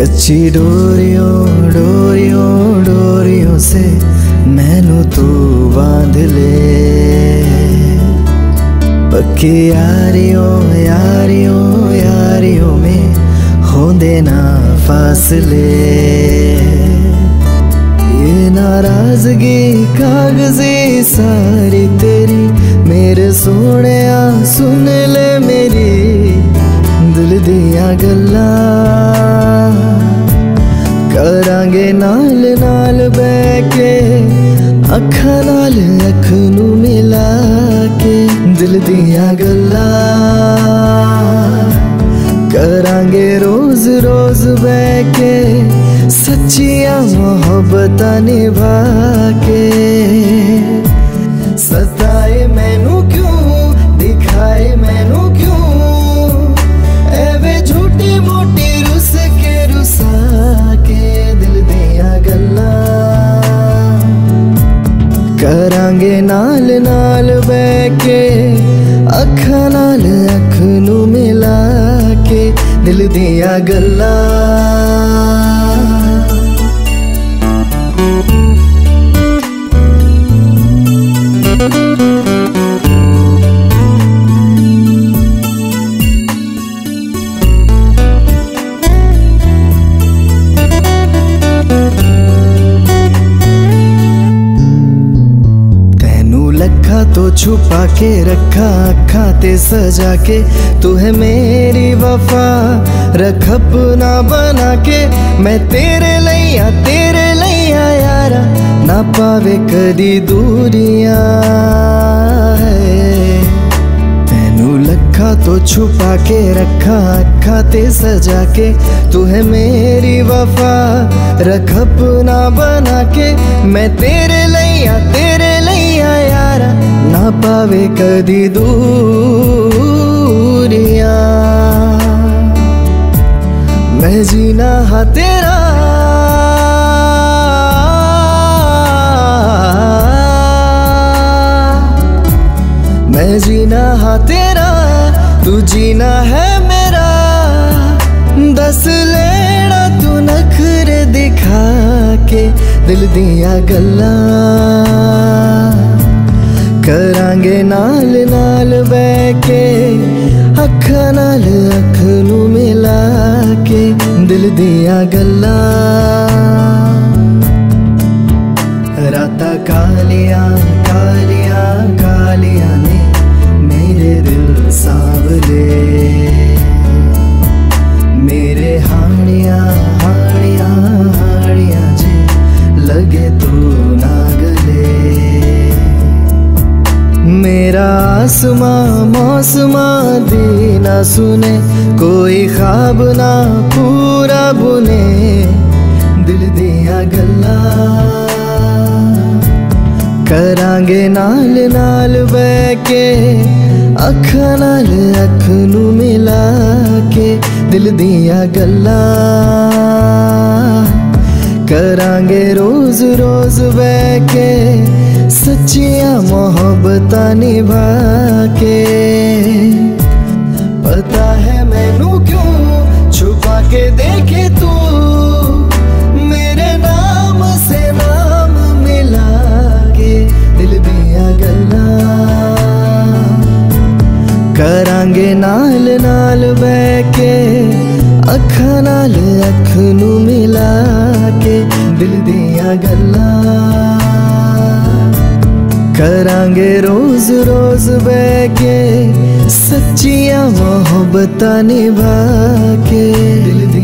कच्ची डोरियों डोरियों डोरियों से मैनू तू बाँध ले। पक्की यारियों यारियों यारियों में होंदे ना फासले। ये नाराज़गी, कागज़ी सारी तेरी अखा नाल अख नू मिला के दिल दिया गल्ला। करांगे रोज रोज बह के सच्चिया मोहब्बत निभा के करांगे नाल नाल बह के अखा नाल अख नू मिला के दिल दिया गल्ला तो छुपा के रखा अखा ते सजा के, तू है मेरी वफा। रख अपना बना के, मैं तेरे लैया तेरे लैया यारा। ना पावे कदी दूरियाँ लखा तो छुपा के रखा अखा ते सजा के, तू है मेरी वफा। रख अपना बना के, मैं तेरे यारा पावे कदी दूरिया। मैं जीना हा तेरा। मैं जीना हा तेरा। तू जीना है मेरा। दस लेना तू नखरे दिखा के दिल दिया गल्ला। करांगे नाल नाल बह के अख नाल अख नू मिला के दिल दिया गल्ला राता कालिया कालिया कालिया ने मेरे दिल सावले आसमां मौसमा दी ना सुने, कोई ख्वाब ना पूरा बुने। दिल दिया गल्ला, करांगे नाल नाल बह के अख नाल अख नू मिला के। दिल दिया गल्ला, करांगे रोज रोज बह के सच्चिया मोहब्बत निभा के पता है मैनू क्यों छुपा के देखे तू? मेरे नाम से नाम मिला के दिल दिया गल्ला करांगे नाल नाल बह के अखा नाल अख मिला के दिल दिया गल्ला करांगे रोज रोज बह के सच्चिया मोहब्बत निभा के।